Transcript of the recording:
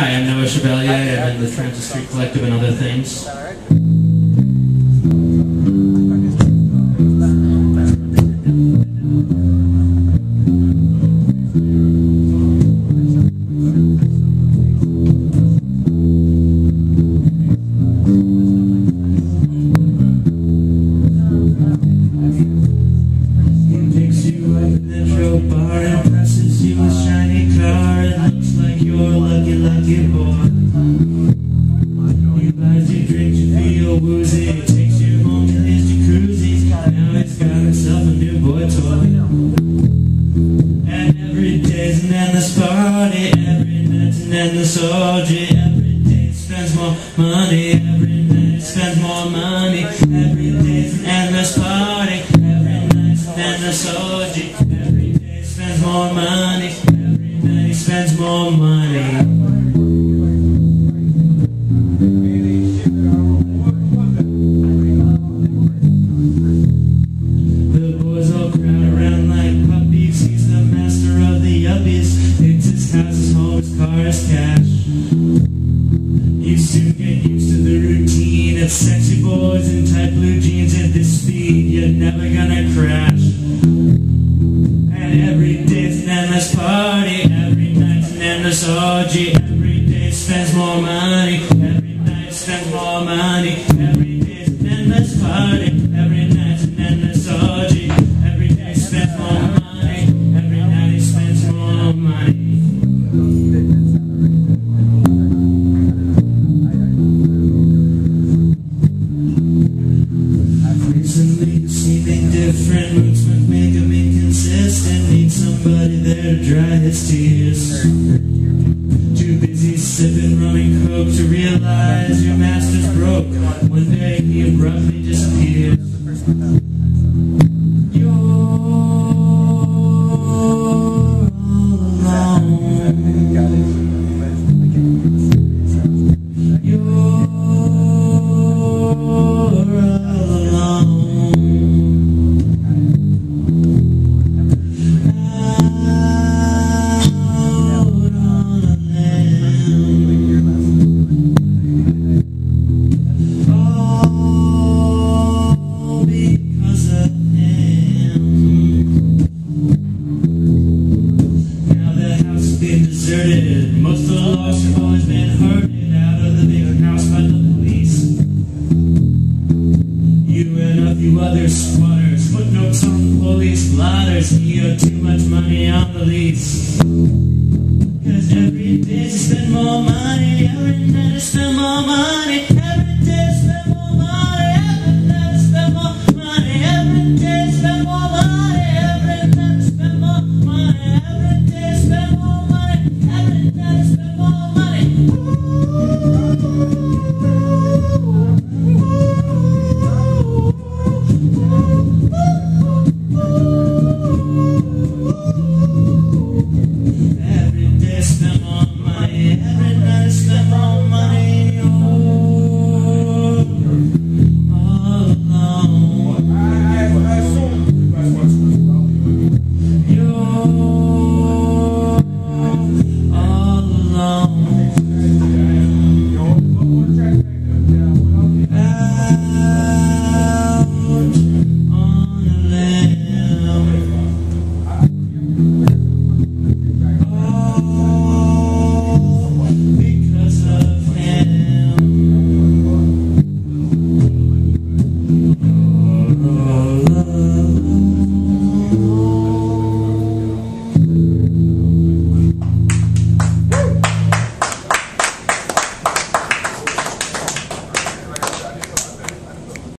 Hi, I'm Noah Chevalier. I'm in the Transit Street Collective and other things. Feel woozy. Takes you home to his jacuzzi. Now he's got himself a new boy toy. And every day's an endless party. Every night's an endless orgy. Every day spends more money. Every night spends more money. Every day's an endless party. Every night's an endless orgy. Every day spends more money. Every night spends more money. His home, his cash. You soon get used to the routine of sexy boys in tight blue jeans at this speed. You're never gonna crash. And every day's an endless party. Every night's an endless orgy. Every day spends more money. Every night spends more money. Too busy sipping rum and coke To realize your master's broke. One day he abruptly disappears Most of the lost have been herded out of the big house by the police. You and a few other squatters, footnotes on police blotters. You owe too much money on the lease. Cause every day you spend more money, every money.